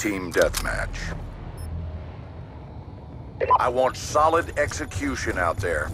Team Deathmatch. I want solid execution out there.